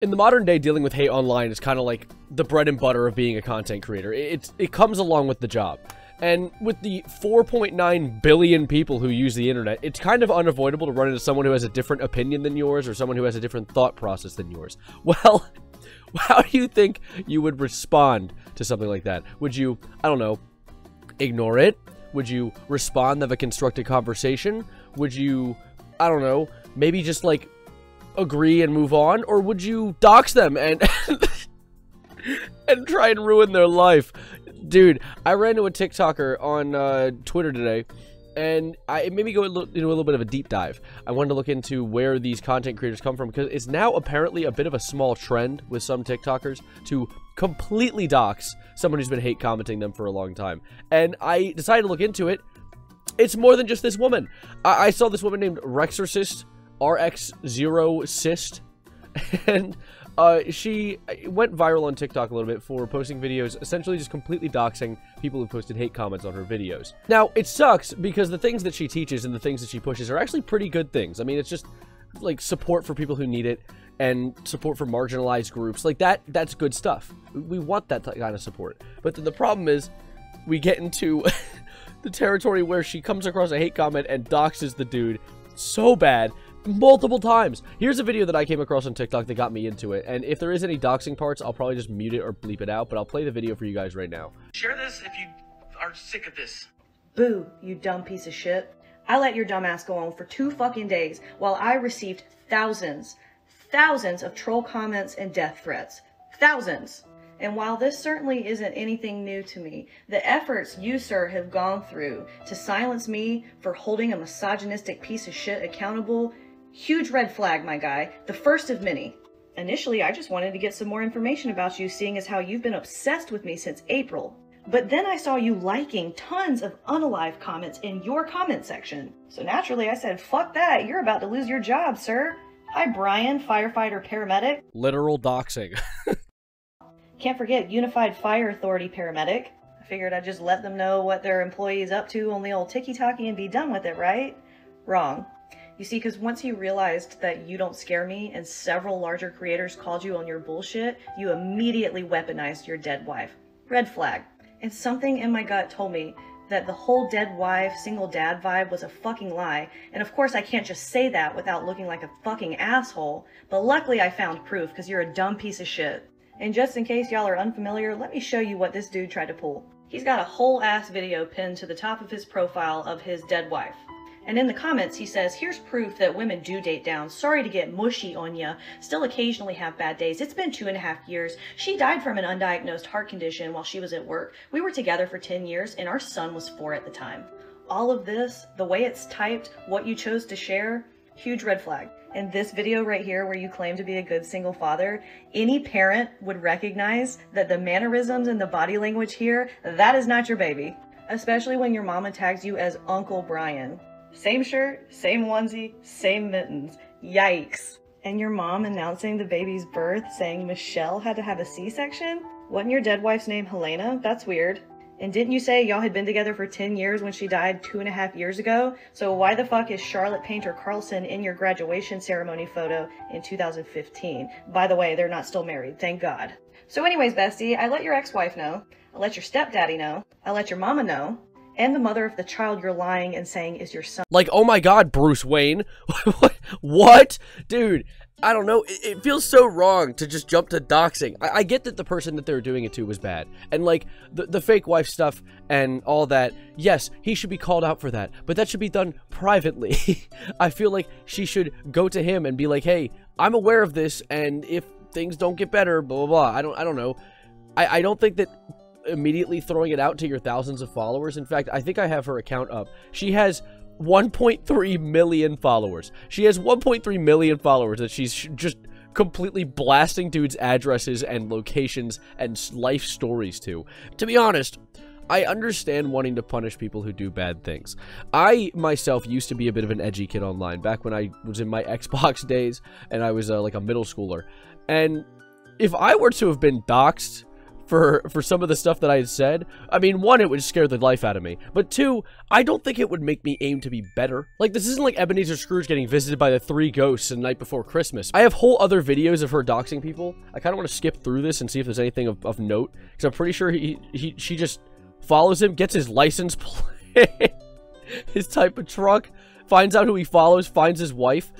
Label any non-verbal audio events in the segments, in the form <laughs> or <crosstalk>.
In the modern day, dealing with hate online is kind of like the bread and butter of being a content creator. It, it comes along with the job. And with the 4.9 billion people who use the internet, it's kind of unavoidable to run into someone who has a different opinion than yours or someone who has a different thought process than yours. <laughs> Well, <laughs> how do you think you would respond to something like that? Would you, I don't know, ignore it? Would you respond, have a constructive conversation? Would you, I don't know, maybe just like agree and move on? Or would you dox them and <laughs> and try and ruin their life? Dude, I ran into a TikToker on uh, Twitter today and I it made me go into a little bit of a deep dive. I wanted to look into where these content creators come from because it's now apparently a bit of a small trend with some TikTokers to completely dox someone who's been hate commenting them for a long time. And I decided to look into it. It's more than just this woman. I, I saw this woman named Rexorcist, RX0cyst, <laughs> and uh, she went viral on TikTok a little bit for posting videos essentially just completely doxing people who posted hate comments on her videos. Now, it sucks because the things that she teaches and the things that she pushes are actually pretty good things. I mean, it's just like support for people who need it and support for marginalized groups. Like that, that's good stuff. We want that kind of support. But the problem is we get into <laughs> the territory where she comes across a hate comment and doxes the dude so bad multiple times. Here's a video that I came across on TikTok that got me into it. And if there is any doxing parts, I'll probably just mute it or bleep it out. But I'll play the video for you guys right now. Share this if you are sick of this. Boo, you dumb piece of shit. I let your dumbass go on for two fucking days while I received thousands, thousands of troll comments and death threats. Thousands. And while this certainly isn't anything new to me, the efforts you, sir, have gone through to silence me for holding a misogynistic piece of shit accountable Huge red flag, my guy. The first of many. Initially, I just wanted to get some more information about you, seeing as how you've been obsessed with me since April. But then I saw you liking tons of unalive comments in your comment section. So naturally, I said, fuck that, you're about to lose your job, sir. Hi, Brian, firefighter paramedic. Literal doxing. <laughs> Can't forget Unified Fire Authority paramedic. I figured I'd just let them know what their employee's up to on the old tiki-taki and be done with it, right? Wrong. You see, because once you realized that you don't scare me and several larger creators called you on your bullshit, you immediately weaponized your dead wife. Red flag. And something in my gut told me that the whole dead wife, single dad vibe was a fucking lie. And of course, I can't just say that without looking like a fucking asshole. But luckily, I found proof because you're a dumb piece of shit. And just in case y'all are unfamiliar, let me show you what this dude tried to pull. He's got a whole ass video pinned to the top of his profile of his dead wife. And in the comments, he says, Here's proof that women do date down. Sorry to get mushy on ya. Still occasionally have bad days. It's been two and a half years. She died from an undiagnosed heart condition while she was at work. We were together for 10 years, and our son was four at the time. All of this, the way it's typed, what you chose to share, huge red flag. In this video right here, where you claim to be a good single father, any parent would recognize that the mannerisms and the body language here, that is not your baby. Especially when your mama tags you as Uncle Brian. Same shirt, same onesie, same mittens. Yikes. And your mom announcing the baby's birth saying Michelle had to have a C-section? Wasn't your dead wife's name Helena? That's weird. And didn't you say y'all had been together for 10 years when she died two and a half years ago? So why the fuck is Charlotte Painter Carlson in your graduation ceremony photo in 2015? By the way, they're not still married, thank God. So anyways, bestie, I let your ex-wife know. I let your stepdaddy know. I let your mama know and the mother of the child you're lying and saying is your son. Like, oh my god, Bruce Wayne. <laughs> what? Dude, I don't know. It, it, feels so wrong to just jump to doxing. I, I, get that the person that they were doing it to was bad. And, like, the, the fake wife stuff and all that, yes, he should be called out for that. But that should be done privately. <laughs> I feel like she should go to him and be like, hey, I'm aware of this, and if things don't get better, blah, blah, blah. I don't, I don't know. I, I don't think that immediately throwing it out to your thousands of followers. In fact, I think I have her account up. She has 1.3 million followers. She has 1.3 million followers that she's just completely blasting dudes' addresses and locations and life stories to. To be honest, I understand wanting to punish people who do bad things. I myself used to be a bit of an edgy kid online back when I was in my <laughs> Xbox days and I was uh, like a middle schooler. And if I were to have been doxxed for for some of the stuff that I had said. I mean, one, it would scare the life out of me, but two, I don't think it would make me aim to be better. Like this isn't like Ebenezer Scrooge getting visited by the three ghosts the night before Christmas. I have whole other videos of her doxing people. I kind of want to skip through this and see if there's anything of, of note because I'm pretty sure he he she just follows him, gets his license <laughs> plate, his type of truck, finds out who he follows, finds his wife,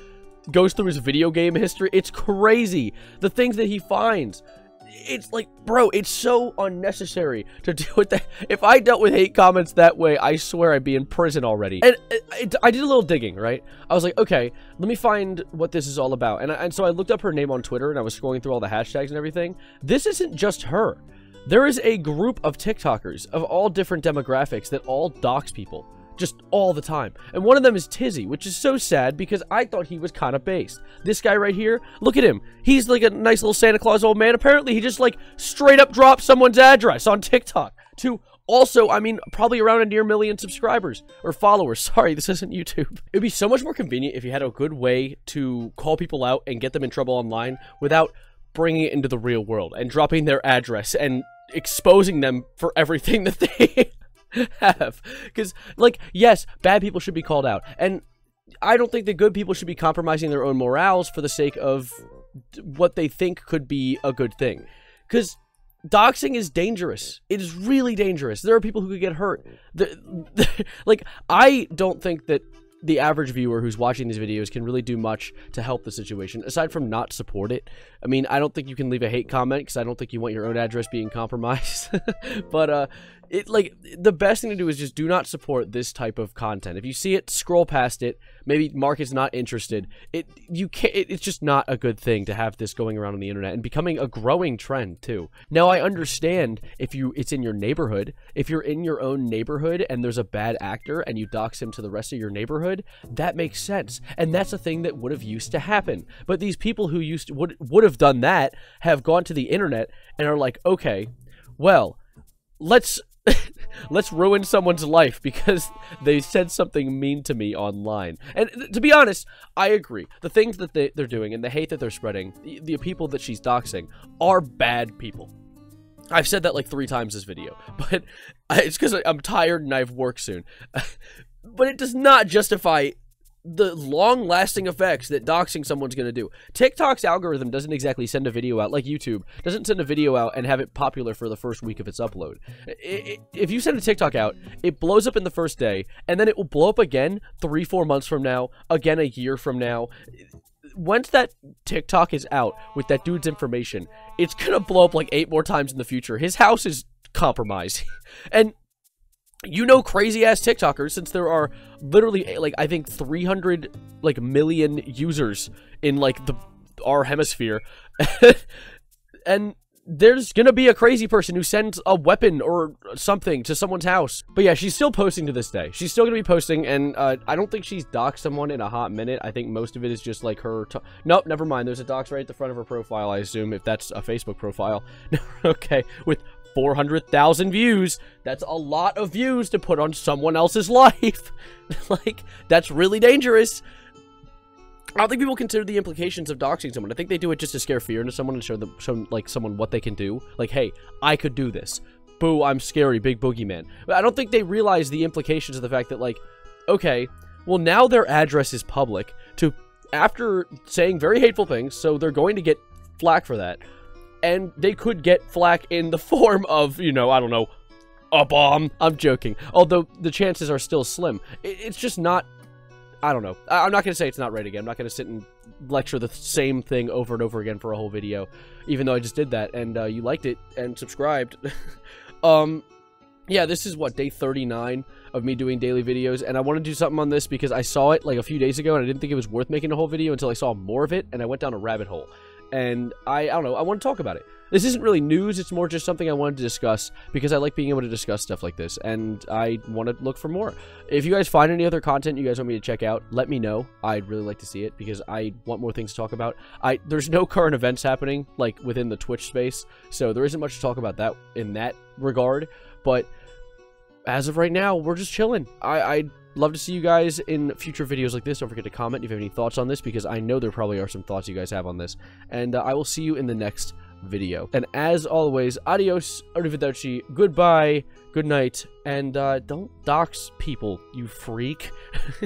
goes through his video game history. It's crazy. The things that he finds it's like, bro, it's so unnecessary to <laughs> deal with that. If I dealt with hate comments that way, I swear I'd be in prison already. And it, it, I did a little digging, right? I was like, okay, let me find what this is all about. And, I, and so I looked up her name on Twitter and I was scrolling through all the hashtags and everything. This isn't just her. There is a group of TikTokers of all different demographics that all dox people just all the time. And one of them is Tizzy, which is so sad because I thought he was kind of based. This guy right here, look at him. He's like a nice little Santa Claus old man. Apparently, he just like straight up dropped someone's address on TikTok to also, I mean, probably around a near million subscribers or followers. <laughs> Sorry, this isn't YouTube. It would be so much more convenient if you had a good way to call people out and get them in trouble online without bringing it into the real world and dropping their address and exposing them for everything <laughs> that they <laughs> have. Because, like, yes, bad people should be called out. And I don't think that good people should be compromising their own morals for the sake of what they think could be a good thing. Because doxing is dangerous. It is really dangerous. There are people who could get hurt. The, the, <laughs> like, I don't think that the average viewer who's watching these videos can really do much to help the situation aside from not support it. I mean, I don't think you can leave a hate comment because I don't think you want your own address being compromised. <laughs> but uh, it like the best thing to do is just do not support this type of content. If you see it, scroll past it. Maybe Mark is not interested. It you can't. It, it's just not a good thing to have this going around on the internet and becoming a growing trend too. Now I understand if you it's in your neighborhood. If you're in your own neighborhood and there's a bad actor and you dox him to the rest of your neighborhood, that makes sense. And that's a thing that would have used to happen. But these people who used to, would would have done that have gone to the internet and are like, okay, well let's <laughs> let's ruin someone's life because <laughs> they said something mean to me online. And to be honest, I agree. The things that they, they're doing and the hate that they're spreading, the, the people that she's doxing, are bad people. I've said that like three times this video, <laughs> but it's because I'm tired and I have work soon. but it does not justify the long-lasting effects that doxing someone's going to do. TikTok's algorithm doesn't exactly send a video out like YouTube doesn't send a video out and have it popular for the first week of its upload. if you send a TikTok out, it blows up in the first day, and then it will blow up again three, four months from now, again a year from now. Once that TikTok is out with that dude's information, it's gonna blow up like eight more times in the future. His house is compromised, <laughs> and you know crazy ass TikTokers since there are literally like I think 300 like million users in like the our hemisphere <laughs> and there's gonna be a crazy person who sends a weapon or something to someone's house. But yeah, she's still posting to this day. She's still gonna be posting, and uh, I don't think she's doxed someone in a hot minute. I think most of it is just like her. nope, never mind. There's a dox right at the front of her profile. I assume if that's a Facebook profile. <laughs> okay, with 400,000 views. That's a lot of views to put on someone else's <laughs> life. like, that's really dangerous. I don't think people consider the implications of doxing someone. I think they do it just to scare fear into someone and show them, show like someone what they can do. Like, hey, I could do this. Boo, I'm scary, big boogeyman. But I don't think they realize the implications of the fact that, like, okay, well, now their address is public to after saying very hateful things, so they're going to get flack for that and they could get flack in the <laughs> form of, you know, I don't know, a bomb. I'm joking. Although the chances are still slim. It's just not, I don't know. I'm not going to say it's not right again. I'm not going to sit and lecture the same thing over and over again for a whole video, even though I just did that, and uh, you liked it and subscribed. <laughs> um, yeah, this is, what, day 39 of me doing daily videos, and I want to do something on this because I saw it, like, a few days ago, and I didn't think it was worth making a whole video until I saw more of it, and I went down a rabbit hole and I, I don't know, I want to talk about it. This isn't really news, it's more just something I wanted to discuss because I like being able to discuss stuff like this, and I want to look for more. If you guys find any other content you guys want me to check out, let me know. I'd really like to see it because I want more things to talk about. I There's no current events happening, like, within the Twitch space, so there isn't much to talk about that in that regard, but as of right now, we're just chilling. I, I love to see you guys in future videos like this. Don't forget to comment if you have any thoughts on this because I know there probably are some thoughts you guys have on this. And uh, I will see you in the next video. And as always, adios, arrivederci, goodbye, good night, and uh, don't dox people, you freak. <laughs>